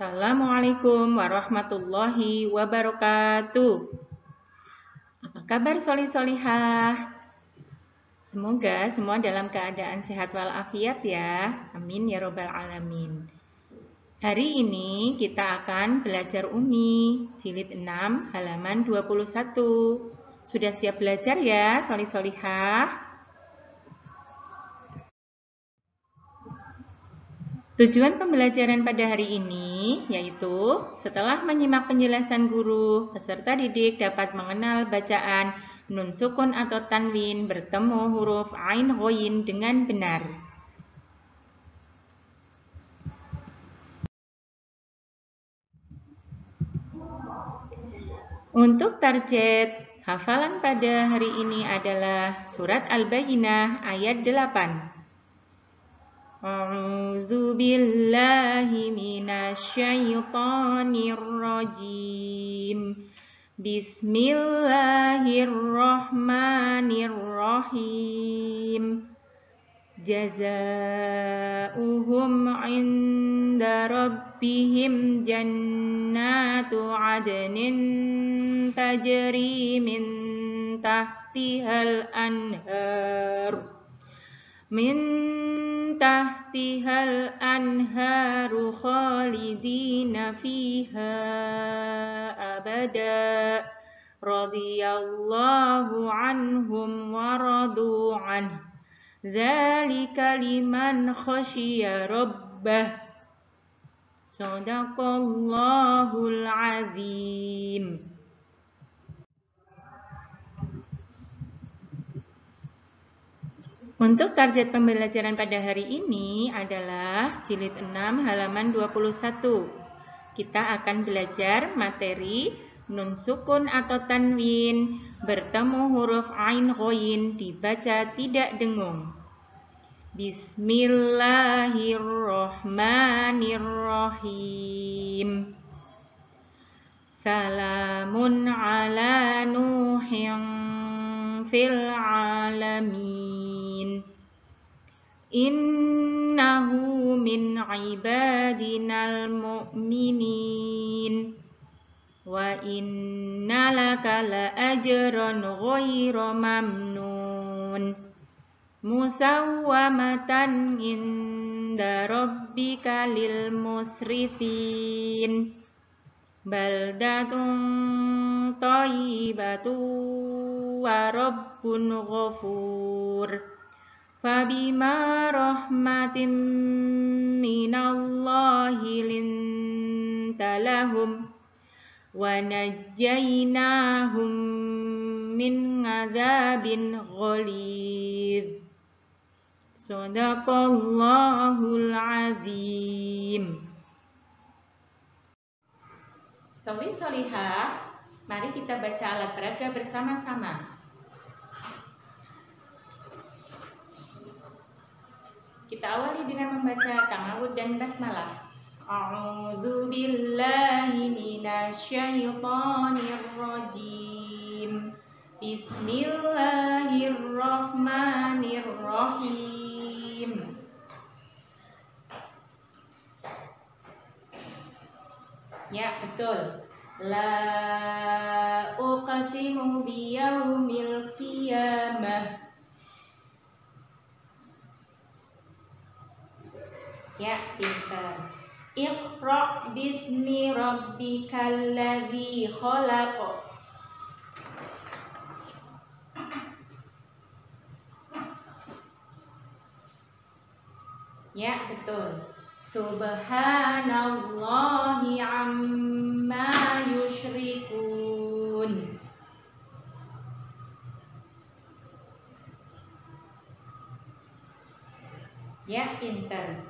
Assalamualaikum warahmatullahi wabarakatuh. Apa kabar soli solihah? Semoga semua dalam keadaan sehat walafiat ya. Amin ya robbal alamin. Hari ini kita akan belajar Umi, jilid 6, halaman 21. Sudah siap belajar ya, soli Tujuan pembelajaran pada hari ini yaitu setelah menyimak penjelasan guru, peserta didik dapat mengenal bacaan nun sukun atau tanwin bertemu huruf ain ghoyin dengan benar. Untuk target hafalan pada hari ini adalah surat Al-Bayyinah ayat 8. أعوذ بالله من الشيطان الرجيم بسم الله الرحمن الرحيم جزاؤهم عند ربهم جنات عدن تجري من تحتها الأنهار من تحتها الأنهار خالدين فيها أبدا. رضي الله عنهم ورضوا عنه. ذلك لمن خشي ربه. صدق الله العظيم. Untuk target pembelajaran pada hari ini adalah jilid 6 halaman 21. Kita akan belajar materi nun sukun atau tanwin bertemu huruf ain ghoyin dibaca tidak dengung. Bismillahirrahmanirrahim. Salamun ala nuhin fil alamin. Innahu min ibadinal mu'minin Wa inna laka la ajran ghayra mamnun. Musawwamatan inda rabbika lil musrifin. Baldatun tayyibatu wa rabbun ghafur فبما رحمة من الله لنت لهم ونجيناهم من عذاب غليظ صدق الله العظيم Soli Solihah, mari kita baca alat peraga bersama-sama. Kita awali dengan membaca ta'awud dan basmalah. A'udzu billahi minasyaitonir rajim. Bismillahirrahmanirrahim. Ya, betul. La uqsimu biyaumil qiyamah. Ya, pintar. Iqra bismi rabbikal ladzi khalaq. Ya, betul. Subhanallahi amma yushrikun. Ya, pintar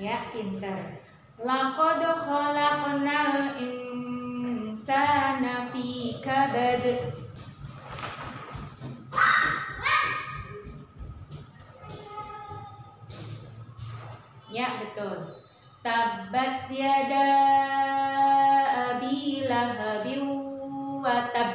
Ya pintar. Laqad khalaqnal insana fi kabad. Ya betul. Tabat yada abi lahabin tab.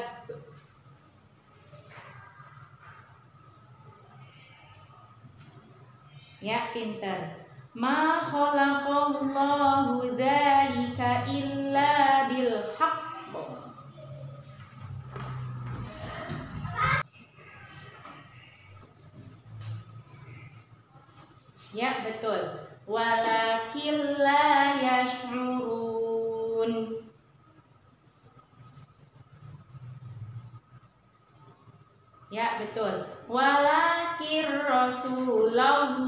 Ya pinter Ma khalaqallahu dzalika illa bil haqq. Ya, betul. Walakin la yash'urun. Ya, betul. Walakin Rasulullah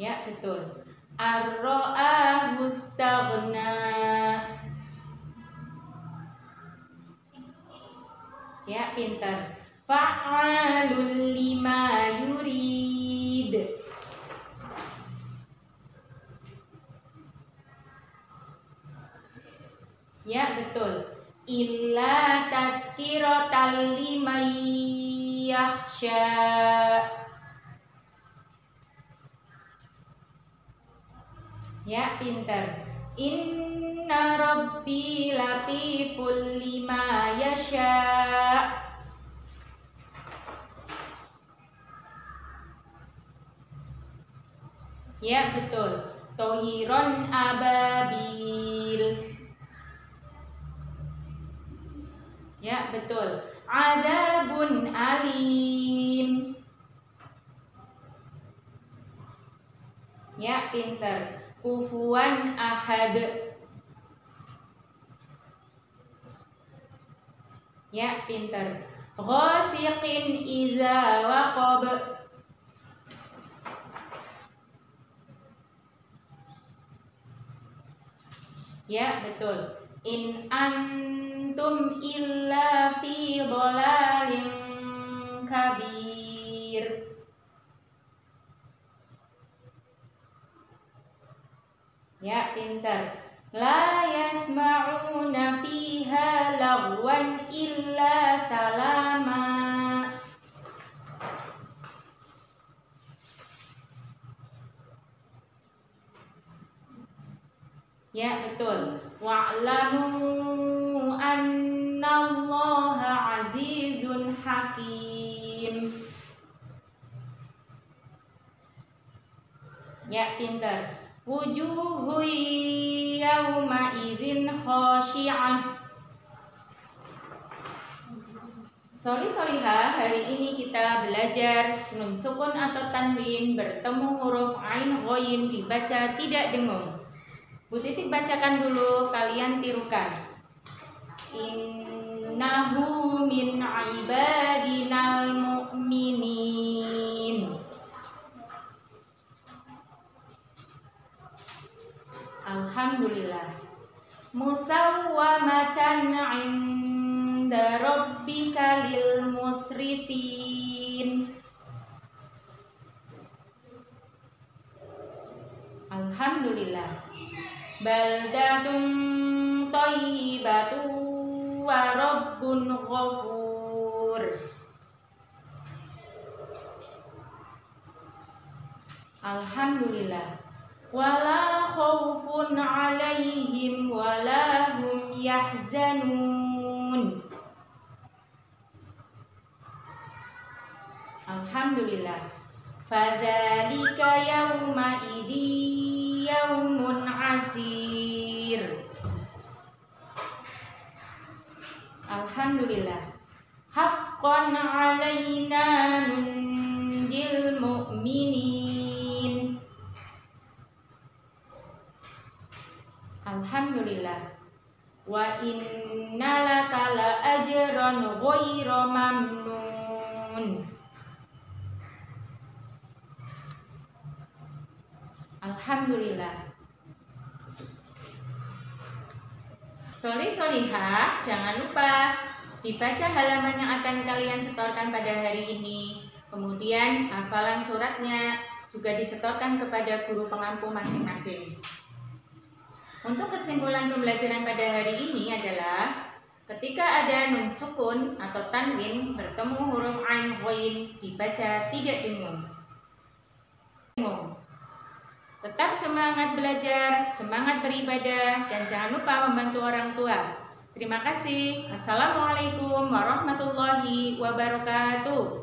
Ya, betul. Ar-ra'a mustaghna. Ya, pintar. Fa'alul lima yurid. Ya, betul. Illa tadkiratal liman yakhsha. Ya, pinter. Inna rabbi latiful lima yasha. Ya, betul. Tohiron ababil. Ya, betul. Adabun alim. Ya, pinter kufuan ahad. Ya pinter ghasiqin iza waqab. Ya betul. In antum illa fi dhalalin kabir Ya, pintar. La yasma'una fiha lagwan illa salama. Ya, betul. Wa'lamu anna Allah azizun hakim. Ya, pintar wujuhu yawma idzin khashi'ah Soli Soliha, hari ini kita belajar nun sukun atau tanwin bertemu huruf ain ghoyin dibaca tidak dengung. Bu Titik bacakan dulu, kalian tirukan. Innahu min ibadinal mu'minin. Alhamdulillah. Musawwamatan 'inda rabbika lil musrifin. Alhamdulillah. Baldatun thayyibatu wa rabbun ghafur. Alhamdulillah wala khaufun alaihim wala hum yahzanun. Alhamdulillah. Fadzalika yawma idhi yawmun asir. Alhamdulillah. Haqqan alaina nunjil mu'minin Alhamdulillah. Wa inna laka la ajran ghayra mamnun. Alhamdulillah. Soli soliha, jangan lupa dibaca halaman yang akan kalian setorkan pada hari ini. Kemudian hafalan suratnya juga disetorkan kepada guru pengampu masing-masing. Untuk kesimpulan pembelajaran pada hari ini adalah ketika ada nun sukun atau tanwin bertemu huruf ain ghain dibaca tidak bingung. Tetap semangat belajar, semangat beribadah, dan jangan lupa membantu orang tua. Terima kasih. Assalamualaikum warahmatullahi wabarakatuh.